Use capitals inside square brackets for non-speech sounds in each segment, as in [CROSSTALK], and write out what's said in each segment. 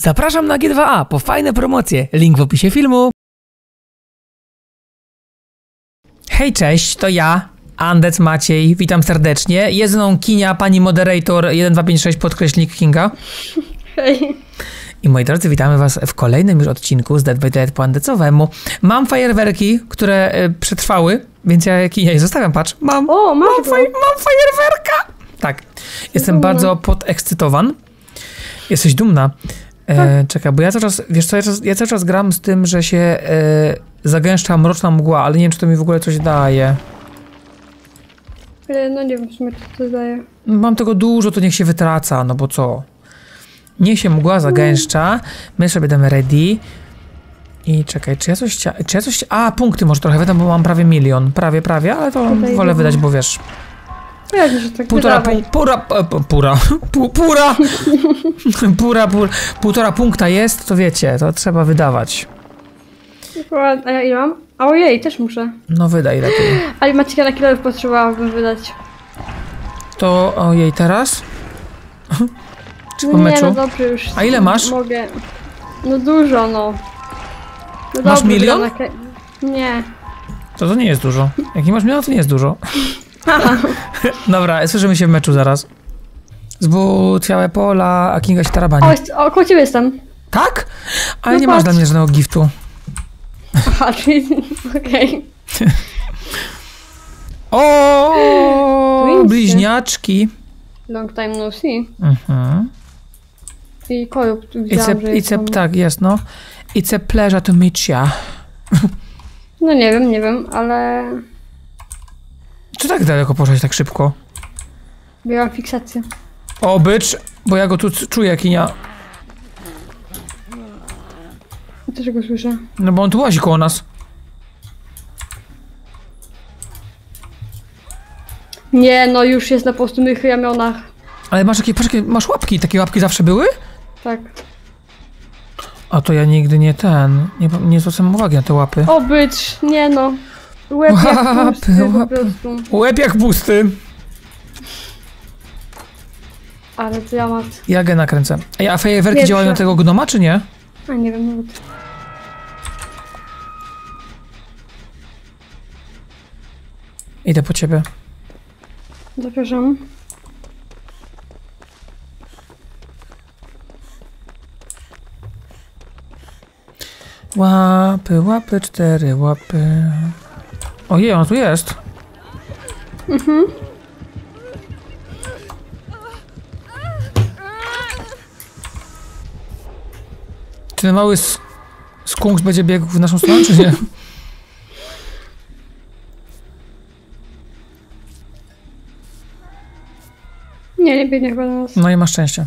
Zapraszam na G2A po fajne promocje. Link w opisie filmu. Hej, cześć, to ja, Andec Maciej. Witam serdecznie. Jest mną Kinia, pani moderator 1256 podkreślnik Kinga. Hej. I moi drodzy, witamy was w kolejnym już odcinku z Dead by Dead po andecowemu. Mam fajerwerki, które y, przetrwały, więc ja Kinia je zostawiam, patrz. Mam, O, mam, faj, mam fajerwerka! Tak, jestem bardzo podekscytowan. Jesteś dumna. E, Tak. czekaj, bo ja cały czas, wiesz co, ja, czas, ja cały czas gram z tym, że się e, zagęszcza mroczna mgła, ale nie wiem, czy to mi w ogóle coś daje. Ale no nie wiem w sumie co to daje. Mam tego dużo, to niech się wytraca, no bo co? Niech się mgła zagęszcza, my sobie damy ready. I czekaj, czy ja coś chcia... Czy ja coś... chcia- A, punkty może trochę wydam, bo mam prawie milion. Prawie, prawie, ale to Tutaj wolę wydać, bo wiesz... Się tak Półtora, [LAUGHS] pu, pura, pu- [LAUGHS] pura, pu, pura, pura, pura, półtora punkta jest, to wiecie, to trzeba wydawać. A ja ile mam? A ojej, też muszę. No wydaj lepiej. [GASPS] Ale Macieka na kilo potrzebowałabym wydać. To ojej, teraz? [LAUGHS] Czy po No nie, meczu? no dobrze już. A ile masz? Mogę. No dużo, no. no Masz milion? Nie. To to nie jest dużo. Jak nie masz miliona, to nie jest dużo. [LAUGHS] Dobra, słyszymy się w meczu zaraz. Zbutwiałe pola, a Kinga się tarabani. O, jest, o koło ciebie jestem. Tak? Ale No nie masz patrz. dla mnie żadnego giftu. Aha, [LAUGHS] czyli... Okej. [LAUGHS] O, Twinsy. bliźniaczki. Long time no see. Mhm. I koju It's widziałam, a, it's a, tak, jest, no. It's a pleasure to meet ya. No nie wiem, nie wiem, ale... Czy tak daleko poszłaś tak szybko? Miałam fiksację. O, bycz, bo ja go tu czuję, Kinia. Też go słyszę. No bo on tu łazi koło nas. Nie, no już jest na prostu mych ramionach. Ale masz jakie, patrz, masz łapki, takie łapki zawsze były? Tak. A to ja nigdy nie ten, nie, nie zwracam uwagi na te łapy. O, bycz, nie no. Łeb jak pusty po łapy. prostu. Łeb jak pusty. Ale to ja mat. Ja gę nakręcę. Ej, a fajerwerki Pierwsza. działają na tego gnoma, czy nie? A nie wiem nawet. Idę po ciebie. Zapraszam. Łapy, łapy, cztery łapy. Ojej, on tu jest. Czy ten mały sk- skunks będzie biegł w naszą stronę, czy nie? [LAUGHS] Nie, nie biegnie chyba do nas. No i masz szczęście.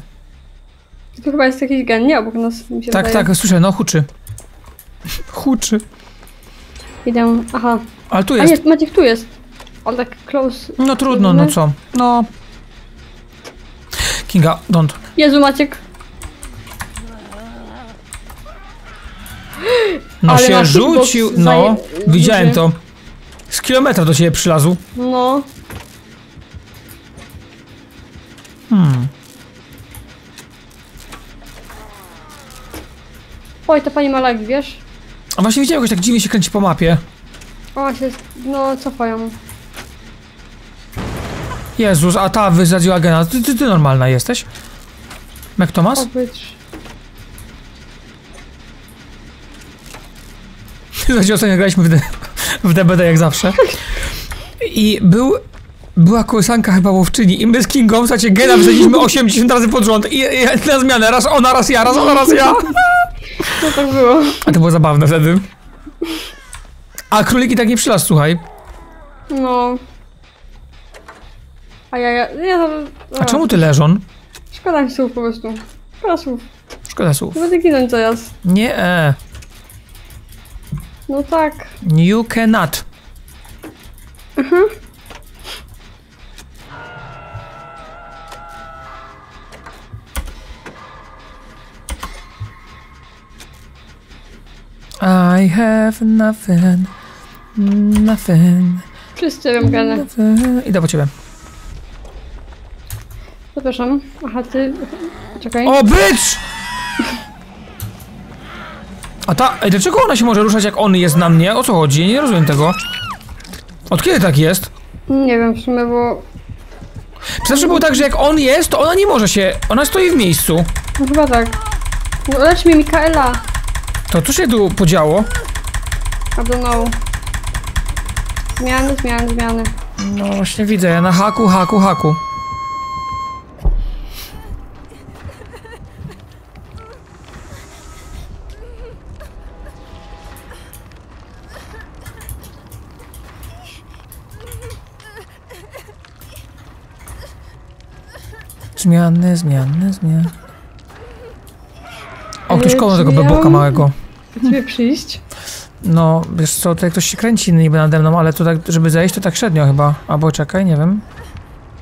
To chyba jest jakiś gen, nie obok nas, mi się Tak, wydaje. tak, słyszę, no huczy. [LAUGHS] Huczy. Idę, aha. Ale tu A jest. nie, Maciek tu jest. On tak close. No trudno, no co? No. Kinga, don't. Jezu, Maciek. No Ale się rzucił. No, widziałem to. Z kilometra do ciebie przylazł. No. Hmm. Oj, ta pani ma lagi, wiesz? A właśnie widziałem, jakoś tak dziwnie się kręci po mapie. O, się, no, cofają. Jezus, a ta wysadziła gena. Ty, ty, ty normalna jesteś? [LAUGHS] O, bycz. Słuchajcie, ostatnio graliśmy w, D- w DBD jak zawsze. I był, była kołysanka chyba łowczyni i my z Kingą, słuchajcie, gena wsadziliśmy 80 [LAUGHS] razy pod rząd i, i na zmianę, raz ona, raz ja, raz ona, raz ja. [LAUGHS] No tak było. A to było zabawne wtedy. A króliki tak nie przylazł, słuchaj. No. A ja, ja, ja... A czemu ty leżą? Szkoda mi słów po prostu. Szkoda słów. Szkoda słów. Nie będę ginąć zaraz. Nie, e, No tak. you cannot. I have nothing, nothing, Wszyscy nothing. Idę po ciebie. Zapraszam. Aha, ty... Czekaj. O, bycz! A ta... Ej, dlaczego ona się może ruszać jak on jest na mnie? O co chodzi? Nie rozumiem tego. Od kiedy tak jest? Nie wiem w sumie, bo Zawsze było tak, że jak on jest, to ona nie może się... Ona stoi w miejscu. no chyba tak. Lecz mi Mikaela. To co się tu podziało? I don't know. Zmiany, zmiany, zmiany. No właśnie widzę, ja na haku, haku, haku. Zmiany, zmiany, zmiany. O, ktoś Yy, koło tego beboka małego. Ciebie przyjść? No, wiesz co, tutaj ktoś się kręci niby nade mną, ale to tak, żeby zejść, to tak średnio chyba. Albo czekaj, nie wiem.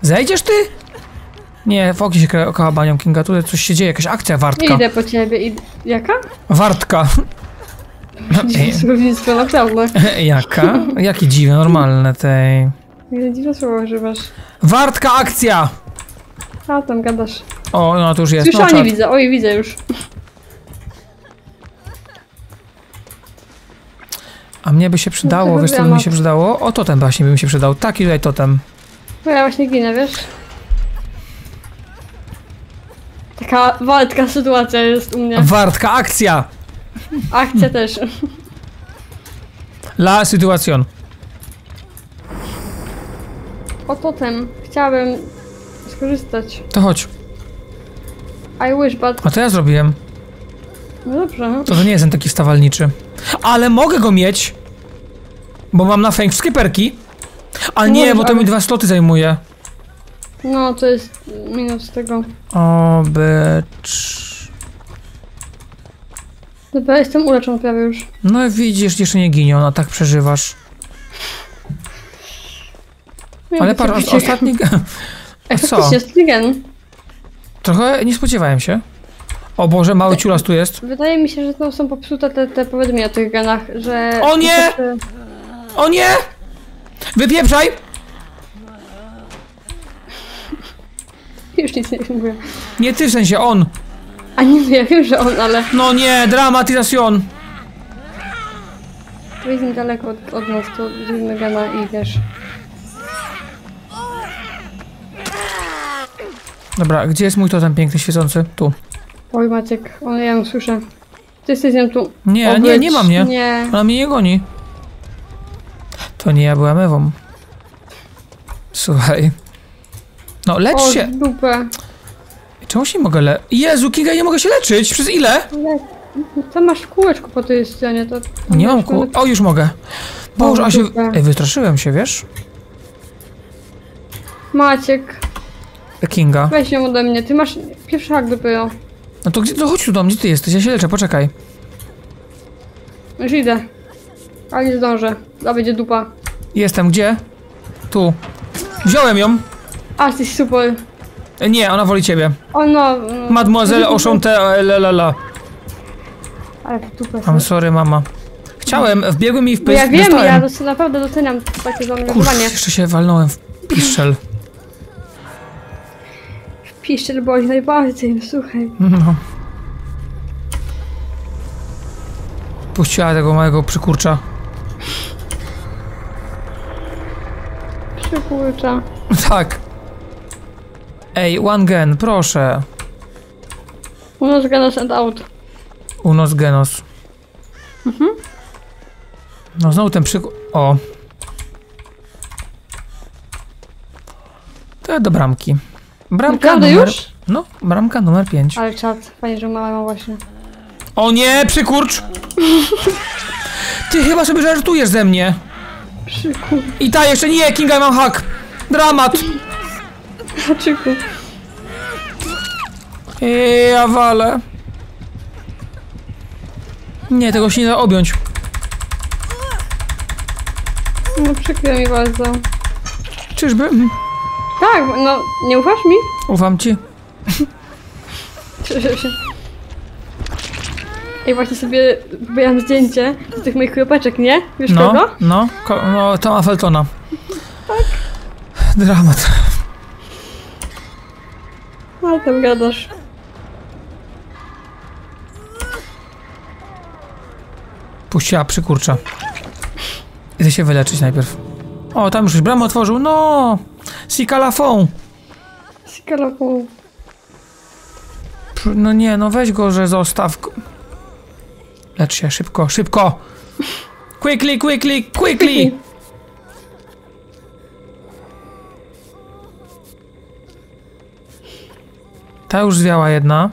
Zejdziesz ty? Nie, Foki się kocha banią Kinga, tutaj coś się dzieje, jakaś akcja wartka. Idę po ciebie. I... Jaka? Wartka. [LAUGHS] Słownictwo [LAUGHS] naprawdę. [LAUGHS] Jaka? Jakie dziwne, normalne tej. Ile dziwne słowo używasz. Wartka akcja! A, tam gadasz. O, no to już jest. No, Słyszałam, nie czad. widzę. Oj, widzę już. A mnie by się przydało, No, wiesz co by mi się przydało? O, totem właśnie by mi się przydał. Taki tutaj totem. Bo ja właśnie ginę, wiesz? Taka walka sytuacja jest u mnie. Wartka akcja! Akcja [LAUGHS] też. La sytuacjon. O totem. Chciałabym skorzystać. To chodź. I wish, but... A to ja zrobiłem. No dobrze. no. To, to nie jestem taki wstawalniczy. Ale mogę go mieć! Bo mam na fęk wszystkie perki. A nie, bo to ale- mi dwa sloty zajmuje. No, to jest minus tego. O, bycz. Dobra, jestem uleczony prawie już. No widzisz, jeszcze nie ginie, ona tak przeżywasz. Ale Jakby patrz, uciekł. ostatni... A [LAUGHS] co? Strigen. Trochę nie spodziewałem się. O Boże, mały ciulas tu jest. Wydaje mi się, że to są popsute te, te powiadomienia o tych genach, że... O nie! O nie! Wypieprzaj! Już nic nie mówię. Nie ty, w sensie on. A nie, no ja wiem, że on, ale... No nie, dramatyzación. Wyjdź daleko od, od nas, to zrobimy gena i wiesz... Dobra, gdzie jest mój totem piękny, świecący? Tu. Oj Maciek, on, ja ją słyszę. Ty jesteś nią tu. Nie, nie, nie ma mnie. Nie. Ona mnie nie goni. To nie ja byłem Ewą. Słuchaj. No, lecz O, się. dupę. Czemu się nie mogę le... Jezu, Kinga, nie mogę się leczyć. Przez ile? Ale... Tam masz kółeczko po tej stronie, to... Nie mam ku... O, już mogę. Boże, a się... Ej, wystraszyłem się, wiesz? Maciek, Kinga. weź ją ode mnie, ty masz pierwszy hak dopiero. No to gdzie... To chodź tu do mnie, gdzie ty jesteś? Ja się leczę, poczekaj. Już idę. Ale nie zdążę. A będzie dupa. Jestem, gdzie? Tu. Wziąłem ją. A, jesteś super. E, Nie, ona woli ciebie. O no. no. Mademoiselle Enchanté, la la. Ale w dupę. I'm sorry, mama. Chciałem, wbiegłem mi w pysk, ja wiem, dostałem. ja doc- naprawdę doceniam takie Kurczę, zaangażowanie. jeszcze się walnąłem w piszczel. Piszczel boli najbardziej, no słuchaj. No. Puściła tego małego przykurcza. Przykurcza. [LAUGHS] Tak. Ej, one gen, proszę. Unos ganas and out. Unos genos. No znowu ten przykur... O. To ja do bramki. Bramka Naprawdę numer... już? No, bramka numer 5. Ale czad, fajnie, że mama właśnie. O nie, przykurcz! [LAUGHS] Ty chyba sobie żartujesz ze mnie. Przykur... I ta jeszcze nie, Kinga, mam hak. Dramat. Haczyku. Eee, ja walę. Nie, tego się nie da objąć. No przykro mi bardzo. Czyżby? Mhm. Tak, no, nie ufasz mi? Ufam ci. Cieszę się. Ej, właśnie sobie wybieram zdjęcie z tych moich kropeczek, nie? Wiesz No, kogo? no, ko- no, Toma Feltona. Dramat. Ale tam gadasz. Puściła przykurcza. Idę się wyleczyć najpierw. O, tam już bramę otworzył. No! Sikalafon! Pr- No nie, no weź go, że zostaw. Lecz się, szybko, szybko! Quickly, quickly, quickly! Ta już zwiała jedna.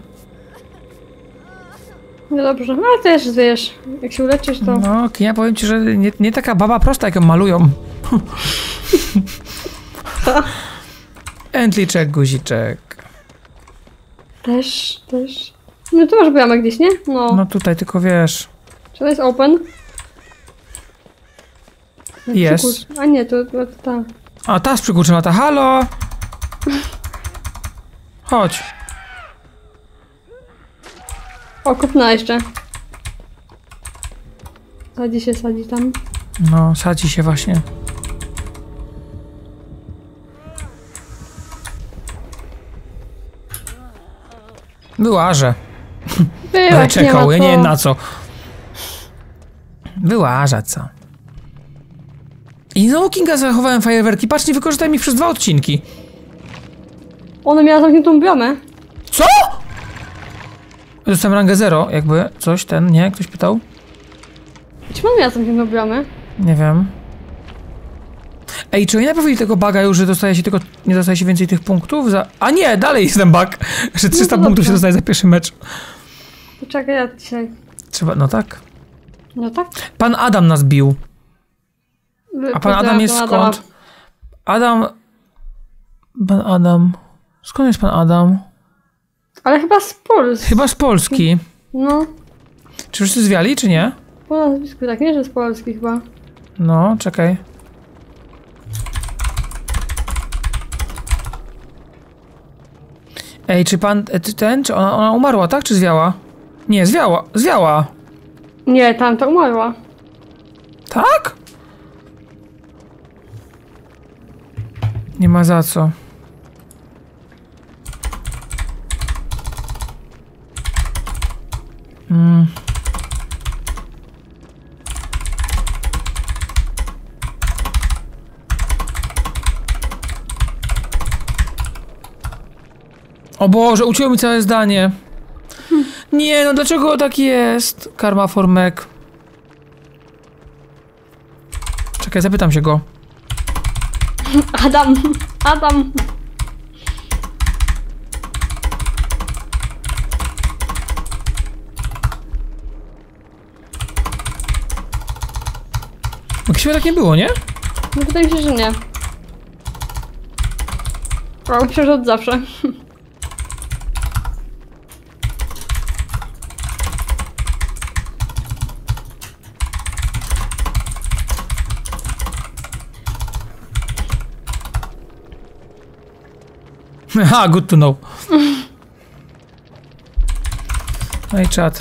No dobrze, no ale też wiesz, jak się uleczysz to... No, ja powiem ci, że nie, nie taka baba prosta, jak ją malują. [LAUGHS] Entliczek, guziczek. Też, też. No tu masz bramę gdzieś, nie? No. No tutaj tylko wiesz. Czy to jest open? Jest. A nie, to, to, ta. A ta z przykurczyma, ta halo! Chodź. O, kupna jeszcze. Sadzi się, sadzi tam. No, sadzi się właśnie. Wyłażę. Byłeś, Ale nie czekał, ma ja nie wiem na co. Wyłaża, co? I znowu Kinga zachowałem fajerwerki. Patrz, nie wykorzystaj mi przez dwa odcinki. Ona miała zamkniętą bramę. Co? Dostałem rangę 0, jakby coś, ten, nie? Ktoś pytał? Czy ona miała zamkniętą bramę? Nie wiem. Ej, czy oni naprawili tego baga już, że dostaje się tylko, nie dostaje się więcej tych punktów za... A nie, dalej jest ten bug, że 300 to punktów się dostaje za pierwszy mecz. Poczekaj, ja dzisiaj. Trzeba, no tak. No tak. Pan Adam nas bił. A pan Adam jest skąd? Adam... Pan Adam... Skąd jest pan Adam? Ale chyba z Polski. Chyba z Polski. No. Czy wszyscy zwiali, czy nie? Po nazwisku tak, nie? Że z Polski chyba. No, czekaj. Ej, czy pan, e, ty- ten, czy ona, ona umarła, tak? Czy zwiała? Nie, zwiała, zwiała. Nie, tamta umarła. Tak? Nie ma za co. Mm. O Boże, ucięło mi całe zdanie. Nie, no dlaczego tak jest? Karma Formek. Czekaj, zapytam się go. [LAUGHS] Adam. Adam. Jakieś tak nie było, nie? No wydaje mi się, że nie. Myślę, że od zawsze. [LAUGHS] Aha, good to know. No i czat.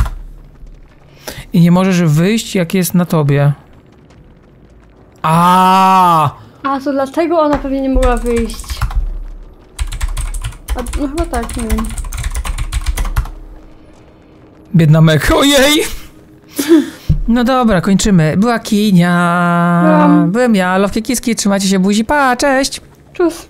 I nie możesz wyjść, jak jest na tobie. A, A, to dlatego ona pewnie nie mogła wyjść. A, no chyba tak, nie wiem. Biedna Mek. Ojej! No dobra, kończymy. Była Kinia. Byłam. Byłem ja, Lowkie Kiski. Trzymajcie się buzi. Pa, cześć! Czus.